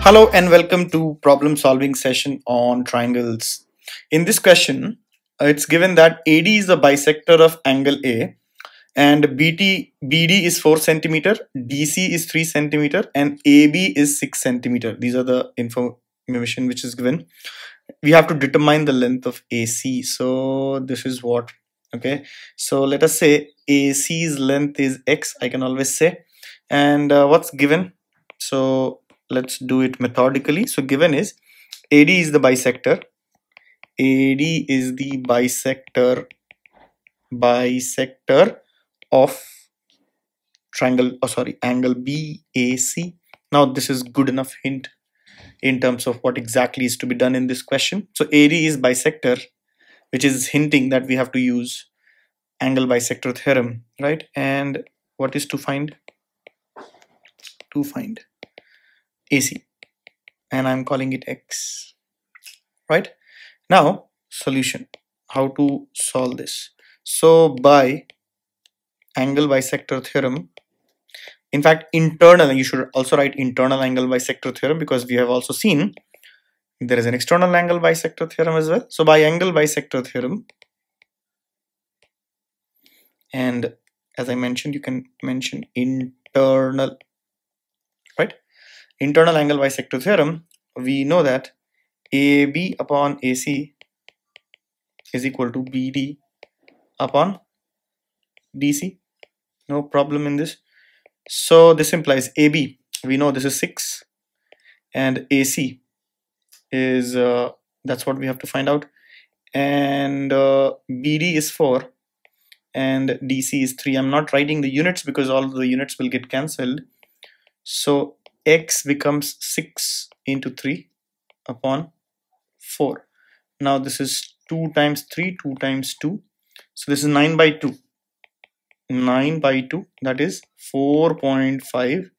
Hello and welcome to problem solving session on triangles. In this question, it's given that AD is the bisector of angle A and BT, BD is 4 centimeter, DC is 3 centimeter and AB is 6 centimeter. These are the information which is given. We have to determine the length of AC. So this is what, okay. So let us say AC's length is X, I can always say. And uh, what's given? So let's do it methodically. So given is AD is the bisector. AD is the bisector bisector of triangle oh sorry angle BAC now this is good enough hint in terms of what exactly is to be done in this question. So AD is bisector which is hinting that we have to use angle bisector theorem right? And what is to find? To find AC and I'm calling it X. Right? Now solution. How to solve this. So by angle bisector theorem in fact internal you should also write internal angle bisector theorem because we have also seen there is an external angle bisector theorem as well. So by angle bisector theorem and as I mentioned you can mention internal internal angle bisector theorem, we know that AB upon AC is equal to BD upon DC. No problem in this. So this implies AB, we know this is 6 and AC is, uh, that's what we have to find out. And uh, BD is 4 and DC is 3. I'm not writing the units because all the units will get cancelled. So x becomes 6 into 3 upon 4 now this is 2 times 3 2 times 2 so this is 9 by 2 9 by 2 that is 4.5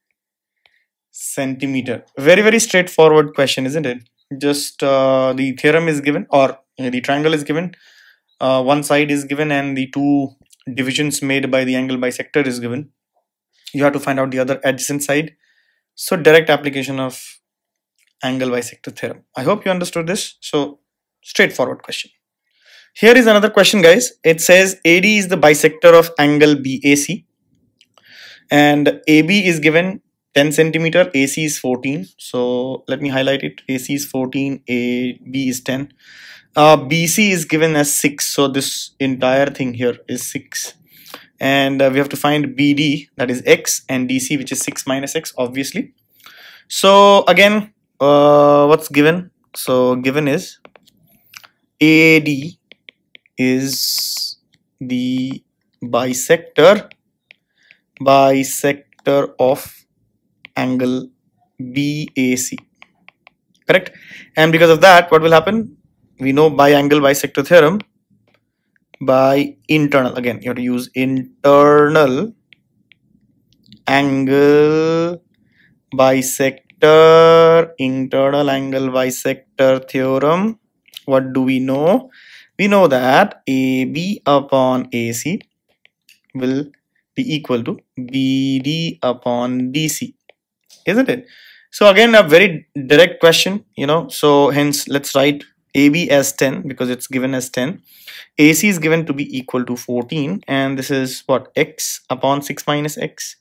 centimeter. Very very straightforward question isn't it? Just uh, the theorem is given or the triangle is given uh, one side is given and the two divisions made by the angle bisector is given. You have to find out the other adjacent side so direct application of angle bisector theorem. I hope you understood this. So straightforward question. Here is another question guys. It says AD is the bisector of angle BAC and AB is given 10 centimeter, AC is 14. So let me highlight it. AC is 14, AB is 10. Uh, BC is given as 6. So this entire thing here is 6 and uh, we have to find BD that is X and DC which is 6 minus X obviously. So again uh, what's given? So given is AD is the bisector bisector of angle BAC correct and because of that what will happen we know by angle bisector theorem by internal. Again you have to use internal angle bisector internal angle bisector theorem. What do we know? We know that AB upon AC will be equal to BD upon DC isn't it? So again a very direct question you know. So hence let's write AB as 10 because it's given as 10 AC is given to be equal to 14 and this is what x upon 6 minus x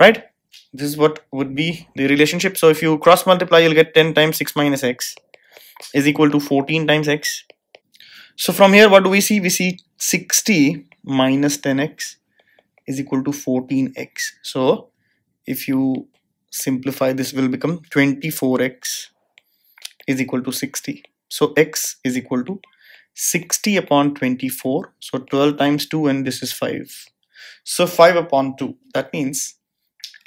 right? This is what would be the relationship. So if you cross multiply you'll get 10 times 6 minus x is equal to 14 times x. So from here what do we see? We see 60 minus 10x is equal to 14x so if you simplify this will become 24x is equal to 60 so x is equal to 60 upon 24 so 12 times 2 and this is 5 so 5 upon 2 that means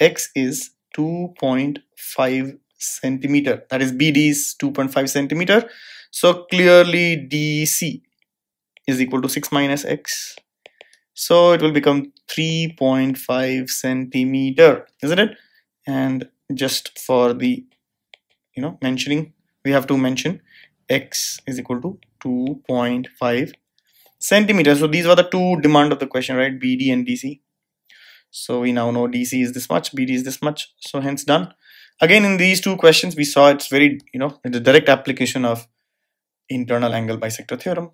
x is 2.5 centimeter. That is bd is 2.5 centimeter. So clearly dc is equal to 6 minus x. So it will become 3.5 centimeter isn't it? And just for the you know mentioning we have to mention x is equal to 2.5 centimeters. So these were the two demand of the question right? Bd and dc so we now know dc is this much bd is this much. So hence done. Again in these two questions we saw it's very you know the direct application of internal angle bisector theorem